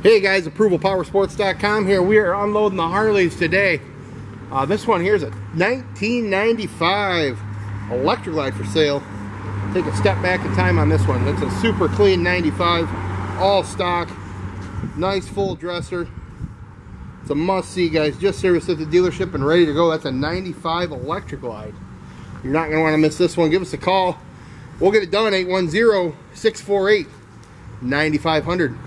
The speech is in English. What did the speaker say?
Hey guys, ApprovalPowersports.com here. We are unloading the Harleys today. Uh, this one here is a 1995 Electra Glide for sale. Take a step back in time on this one. That's a super clean 95, all stock, nice full dresser. It's a must-see, guys. Just serviced at the dealership and ready to go. That's a 95 Electra Glide. You're not going to want to miss this one. Give us a call. We'll get it done, 810-648-9500.